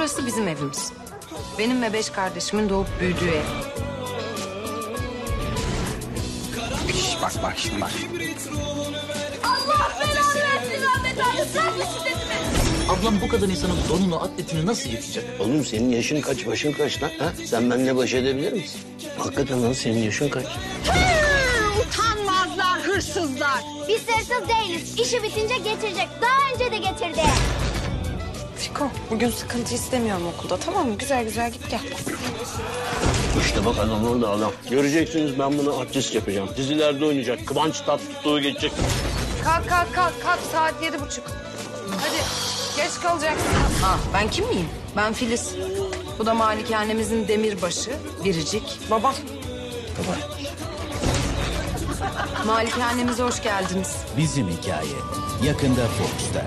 Burası bizim evimiz. Benim ve beş kardeşimin doğup büyüdüğü ev. Şş, bak bak şimdi bak. Allah belanı versin Ahmet abi. Sen misin dedim Ablam bu kadar insanın donunu, atletini nasıl yıkacak? Oğlum senin yaşın kaç, başın kaç lan? Ha? Sen benimle baş edebilir misin? Hakikaten lan senin yaşın kaç? Utanmazlar, hırsızlar. Biz hırsız değiliz. İşi bitince getirecek. Daha önce de getirdi. Fiko bugün sıkıntı istemiyorum okulda tamam mı? Güzel güzel git gel. İşte bak adam orada adam. Göreceksiniz ben bunu artist yapacağım. Dizilerde oynayacak. Kıvanç Tatlıtuğ geçecek. Kalk kalk kalk kalk saat yedi buçuk. Hadi geç kalacaksın. Ha, ben kim miyim? Ben Filiz. Bu da malikanemizin demirbaşı, biricik. Babam. Malikanemize hoş geldiniz. Bizim Hikaye yakında Fox'ta.